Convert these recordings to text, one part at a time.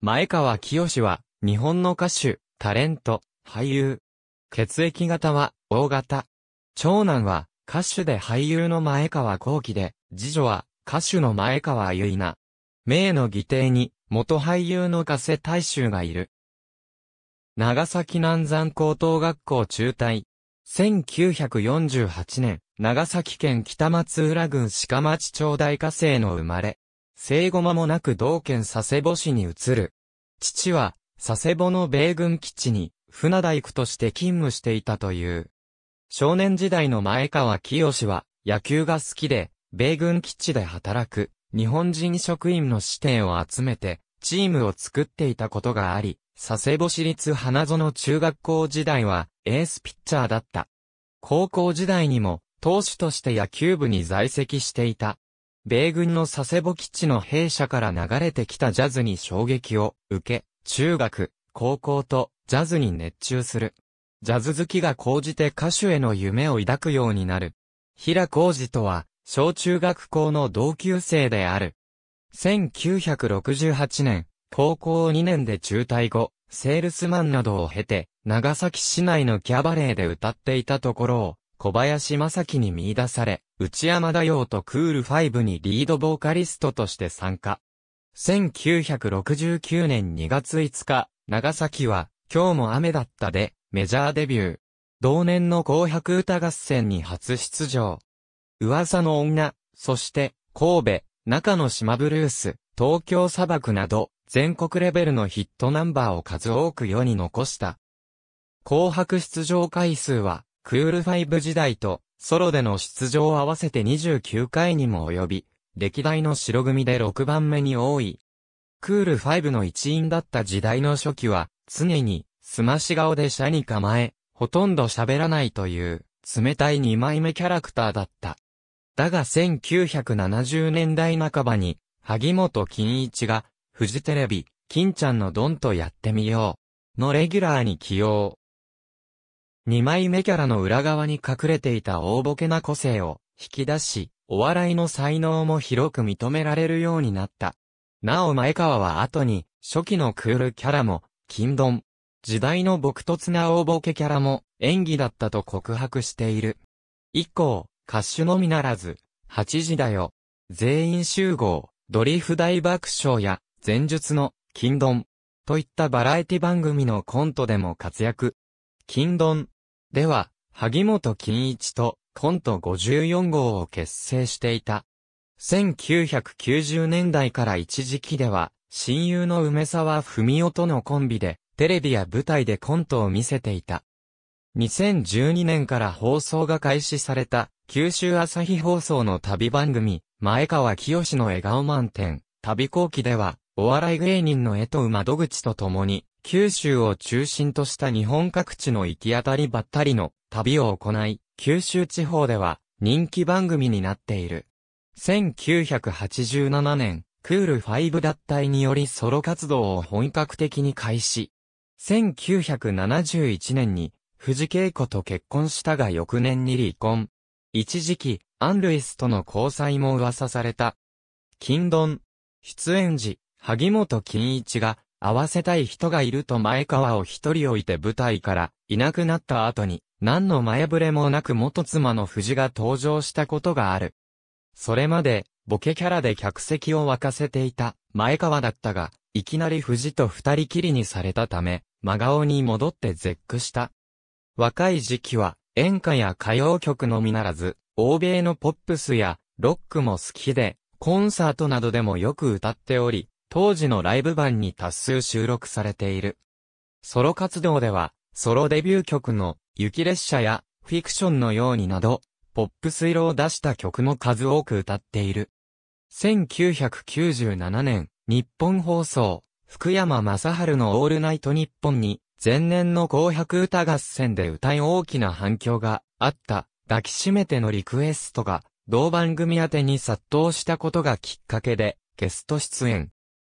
前川清は、日本の歌手、タレント、俳優。血液型は、O 型。長男は、歌手で俳優の前川幸喜で、次女は、歌手の前川結菜。名の義弟に、元俳優の加瀬大衆がいる。長崎南山高等学校中退。1948年、長崎県北松浦郡鹿町町大火星の生まれ。生後間もなく同県佐世保市に移る。父は、佐世保の米軍基地に、船大工として勤務していたという。少年時代の前川清は、野球が好きで、米軍基地で働く、日本人職員の指定を集めて、チームを作っていたことがあり、佐世保市立花園中学校時代は、エースピッチャーだった。高校時代にも、投手として野球部に在籍していた。米軍の佐世保基地の兵舎から流れてきたジャズに衝撃を受け、中学、高校とジャズに熱中する。ジャズ好きが高じて歌手への夢を抱くようになる。平浩二とは、小中学校の同級生である。1968年、高校2年で中退後、セールスマンなどを経て、長崎市内のキャバレーで歌っていたところを、小林正樹に見出され、内山田洋とクール5にリードボーカリストとして参加。1969年2月5日、長崎は、今日も雨だったで、メジャーデビュー。同年の紅白歌合戦に初出場。噂の女、そして、神戸、中野島ブルース、東京砂漠など、全国レベルのヒットナンバーを数多く世に残した。紅白出場回数は、クール5時代と、ソロでの出場を合わせて29回にも及び、歴代の白組で6番目に多い。クール5の一員だった時代の初期は、常に、すまし顔で車に構え、ほとんど喋らないという、冷たい二枚目キャラクターだった。だが1970年代半ばに、萩本欽一が、フジテレビ、金ちゃんのドンとやってみよう、のレギュラーに起用。二枚目キャラの裏側に隠れていた大ボケな個性を引き出し、お笑いの才能も広く認められるようになった。なお前川は後に、初期のクールキャラも、金ドン、時代の朴突な大ボケキャラも演技だったと告白している。以降、歌手のみならず、8時だよ、全員集合、ドリフ大爆笑や、前述の、金ドン、といったバラエティ番組のコントでも活躍。金ドン、では、萩本欽一とコント54号を結成していた。1990年代から一時期では、親友の梅沢文夫とのコンビで、テレビや舞台でコントを見せていた。2012年から放送が開始された、九州朝日放送の旅番組、前川清の笑顔満点、旅後期では、お笑い芸人の江戸窓口と共に、九州を中心とした日本各地の行き当たりばったりの旅を行い、九州地方では人気番組になっている。1987年、クール5脱退によりソロ活動を本格的に開始。1971年に藤恵子と結婚したが翌年に離婚。一時期、アン・ルイスとの交際も噂された。金ドン。出演時、萩本欽一が会わせたい人がいると前川を一人置いて舞台からいなくなった後に、何の前触れもなく元妻の藤が登場したことがある。それまで、ボケキャラで客席を沸かせていた前川だったが、いきなり藤と二人きりにされたため、真顔に戻って絶句した。若い時期は、演歌や歌謡曲のみならず、欧米のポップスやロックも好きで、コンサートなどでもよく歌っており、当時のライブ版に多数収録されている。ソロ活動では、ソロデビュー曲の雪列車やフィクションのようになど、ポップス色を出した曲も数多く歌っている。1997年、日本放送、福山雅治のオールナイトニッポンに、前年の紅白歌合戦で歌い大きな反響があった、抱きしめてのリクエストが、同番組宛に殺到したことがきっかけで、ゲスト出演。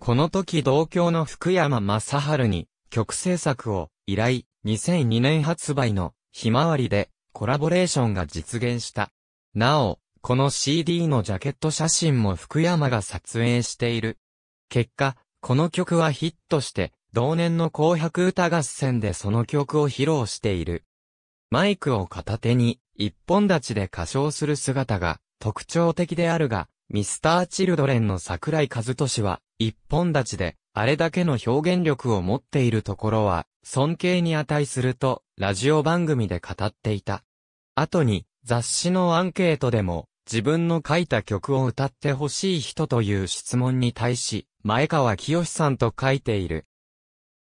この時同郷の福山雅治に曲制作を依頼、2002年発売のひまわりでコラボレーションが実現した。なお、この CD のジャケット写真も福山が撮影している。結果、この曲はヒットして、同年の紅白歌合戦でその曲を披露している。マイクを片手に、一本立ちで歌唱する姿が特徴的であるが、ミスターチルドレンの桜井和俊は、一本立ちで、あれだけの表現力を持っているところは、尊敬に値すると、ラジオ番組で語っていた。後に、雑誌のアンケートでも、自分の書いた曲を歌ってほしい人という質問に対し、前川清さんと書いている。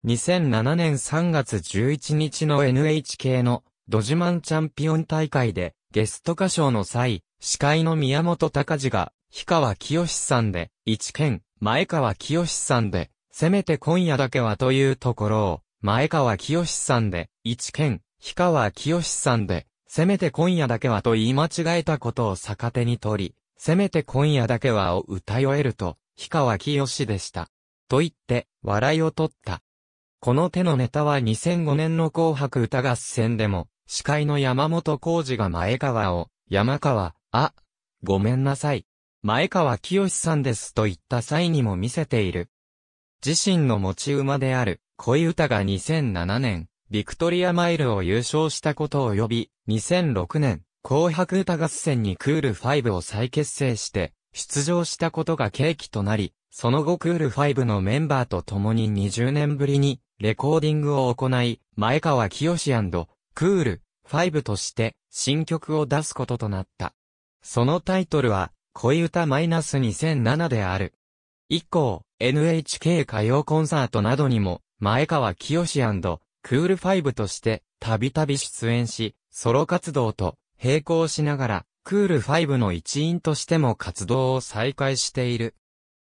2007年3月11日の NHK のドジマンチャンピオン大会でゲスト歌唱の際、司会の宮本隆二が、氷川清さんで、一見、前川清さんで、せめて今夜だけはというところを、前川清さんで、一見、氷川清さんで、せめて今夜だけはと言い間違えたことを逆手に取り、せめて今夜だけはを歌い終えると、氷川きよしでした。と言って、笑いを取った。この手のネタは2005年の紅白歌合戦でも、司会の山本浩二が前川を、山川、あ、ごめんなさい。前川清さんですと言った際にも見せている。自身の持ち馬である恋歌が2007年、ビクトリアマイルを優勝したこと及び、2006年、紅白歌合戦にクール5を再結成して、出場したことが契機となり、その後クール5のメンバーと共に20年ぶりに、レコーディングを行い、前川清クール5として新曲を出すこととなった。そのタイトルは、恋歌 -2007 である。以降、NHK 歌謡コンサートなどにも、前川清クールファイブとして、たびたび出演し、ソロ活動と並行しながら、クールファイブの一員としても活動を再開している。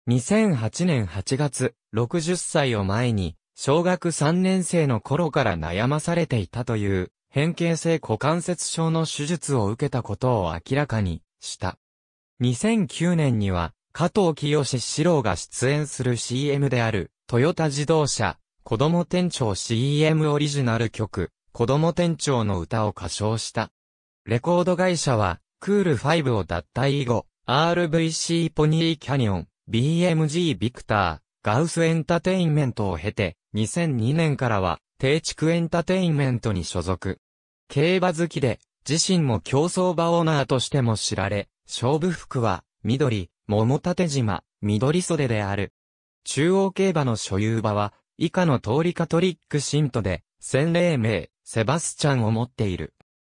2008年8月、60歳を前に、小学3年生の頃から悩まされていたという、変形性股関節症の手術を受けたことを明らかにした。2009年には、加藤清志郎が出演する CM である、トヨタ自動車、子供店長 CM オリジナル曲、子供店長の歌を歌唱した。レコード会社は、クール5を脱退以後、RVC ポニーキャニオン、BMG ビクター、ガウスエンタテインメントを経て、2002年からは、低畜エンタテインメントに所属。競馬好きで、自身も競走馬オーナーとしても知られ、勝負服は、緑、桃立島、緑袖である。中央競馬の所有馬は、以下の通りカトリック信徒で、洗礼名、セバスチャンを持っている。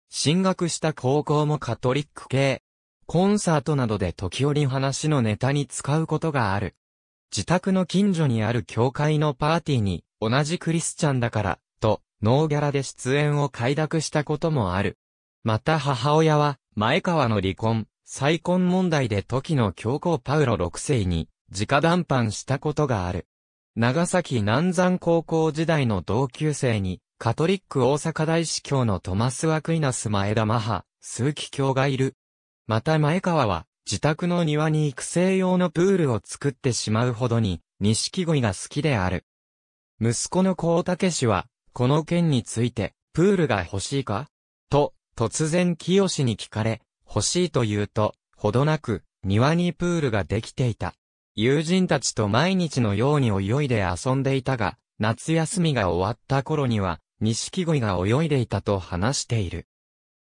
進学した高校もカトリック系。コンサートなどで時折話のネタに使うことがある。自宅の近所にある教会のパーティーに、同じクリスチャンだから、と、ノーギャラで出演を快諾したこともある。また母親は、前川の離婚、再婚問題で時の教皇パウロ6世に、直談判したことがある。長崎南山高校時代の同級生に、カトリック大阪大司教のトマス・アクイナス前田マハ、数奇教がいる。また前川は、自宅の庭に育成用のプールを作ってしまうほどに、錦鯉が好きである。息子の高武氏は、この件について、プールが欲しいか？と、突然清に聞かれ、欲しいと言うと、ほどなく、庭にプールができていた。友人たちと毎日のように泳いで遊んでいたが、夏休みが終わった頃には、錦鯉が泳いでいたと話している。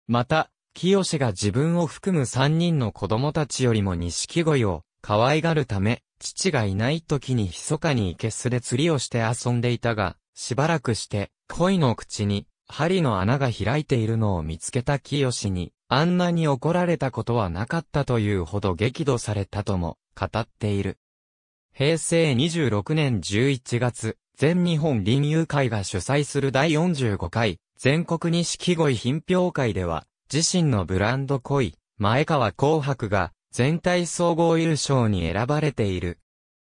また、清が自分を含む三人の子供たちよりも錦鯉を可愛がるため、父がいない時に密かに生けすで釣りをして遊んでいたが、しばらくして、鯉の口に針の穴が開いているのを見つけた清に、あんなに怒られたことはなかったというほど激怒されたとも語っている。平成26年11月、全日本林友会が主催する第45回全国錦鯉品評会では、自身のブランド恋、前川紅白が全体総合優勝に選ばれている。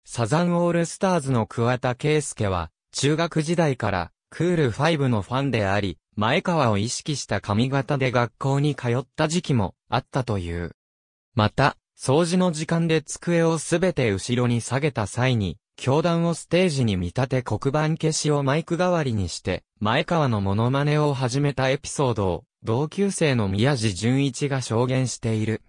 サザンオールスターズの桑田圭介は、中学時代からクール5のファンであり、前川を意識した髪型で学校に通った時期もあったという。また、掃除の時間で机をすべて後ろに下げた際に、教団をステージに見立て黒板消しをマイク代わりにして、前川のモノマネを始めたエピソードを、同級生の宮地純一が証言している。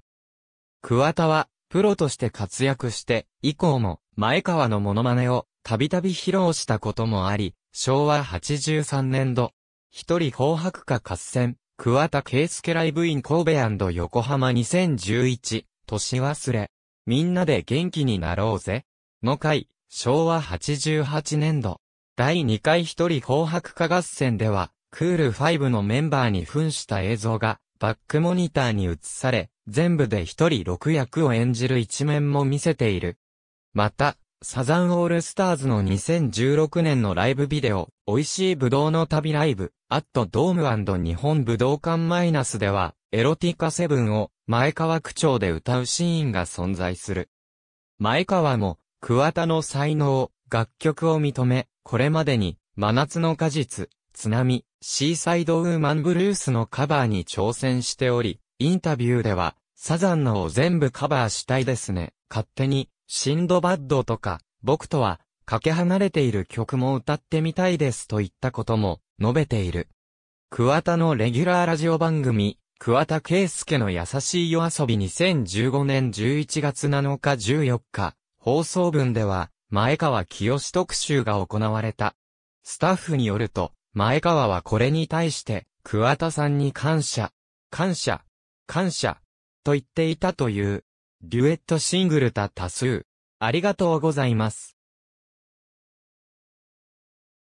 桑田は、プロとして活躍して、以降も、前川のモノマネを、たびたび披露したこともあり、昭和83年度、一人紅白歌合戦、桑田圭介ライブイン神戸横浜2011、年忘れ、みんなで元気になろうぜ、の回、昭和88年度、第2回一人紅白歌合戦では、クール5のメンバーに扮した映像が、バックモニターに映され、全部で一人6役を演じる一面も見せている。また、サザンオールスターズの2016年のライブビデオ、美味しいぶどうの旅ライブ、アットドーム日本武道館マイナスでは、エロティカセブンを前川区長で歌うシーンが存在する。前川も、桑田の才能、楽曲を認め、これまでに、真夏の果実、津波、シーサイドウーマンブルースのカバーに挑戦しており、インタビューでは、サザンのを全部カバーしたいですね。勝手に、シンドバッドとか、僕とは、かけ離れている曲も歌ってみたいですといったことも、述べている。桑田のレギュラーラジオ番組、桑田圭介の優しい夜遊び2015年11月7日14日、放送分では、前川清特集が行われた。スタッフによると、前川はこれに対して、桑田さんに感謝、感謝、感謝、と言っていたという、デュエットシングルた多数。ありがとうございます。